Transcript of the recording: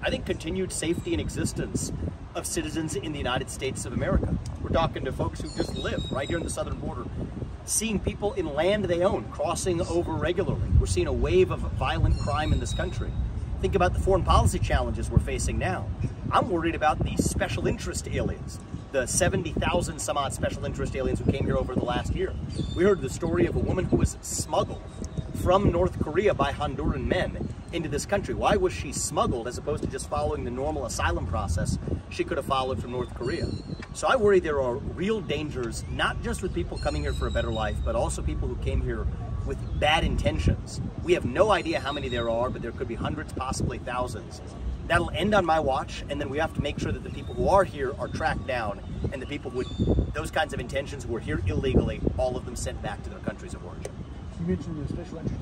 I think, continued safety and existence of citizens in the United States of America. We're talking to folks who just live right here in the southern border, seeing people in land they own crossing over regularly. We're seeing a wave of violent crime in this country. Think about the foreign policy challenges we're facing now. I'm worried about the special interest aliens, the 70,000 some odd special interest aliens who came here over the last year. We heard the story of a woman who was smuggled from North Korea by Honduran men into this country. Why was she smuggled as opposed to just following the normal asylum process she could have followed from North Korea? So I worry there are real dangers, not just with people coming here for a better life, but also people who came here with bad intentions. We have no idea how many there are, but there could be hundreds, possibly thousands. That'll end on my watch, and then we have to make sure that the people who are here are tracked down, and the people with those kinds of intentions who are here illegally, all of them sent back to their countries of origin. You mentioned the special